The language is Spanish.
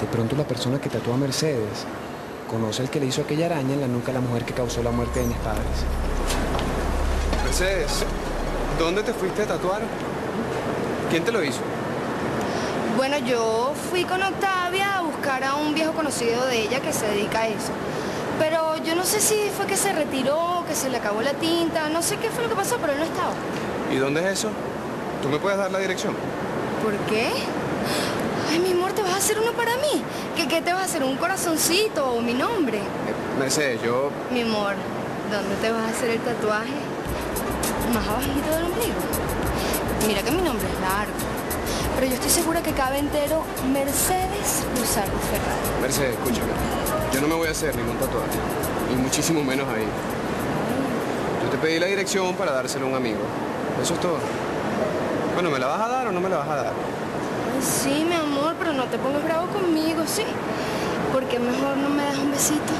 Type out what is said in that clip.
De pronto la persona que tatuó a Mercedes conoce al que le hizo aquella araña en la nuca a la mujer que causó la muerte de mis padres. Mercedes, ¿dónde te fuiste a tatuar? ¿Quién te lo hizo? Bueno, yo fui con Octavia a buscar a un viejo conocido de ella que se dedica a eso. Pero yo no sé si fue que se retiró, que se le acabó la tinta, no sé qué fue lo que pasó, pero él no estaba. ¿Y dónde es eso? ¿Tú me puedes dar la dirección? ¿Por qué? Ay, mi amor, ¿te vas a hacer uno para mí? ¿Qué, qué te vas a hacer? ¿Un corazoncito o mi nombre? Eh, Mercedes, yo... Mi amor, ¿dónde te vas a hacer el tatuaje? Más abajito del ombligo. Mira que mi nombre es largo. Pero yo estoy segura que cabe entero Mercedes Luzardo Ferrari. Mercedes, escúchame. Yo no me voy a hacer ningún tatuaje. Y muchísimo menos ahí. Yo te pedí la dirección para dárselo a un amigo. Eso es todo. Bueno, ¿me la vas a dar o no me la vas a dar? Sí, mi amor, no te pongas bravo conmigo, ¿sí? Porque mejor no me das un besito.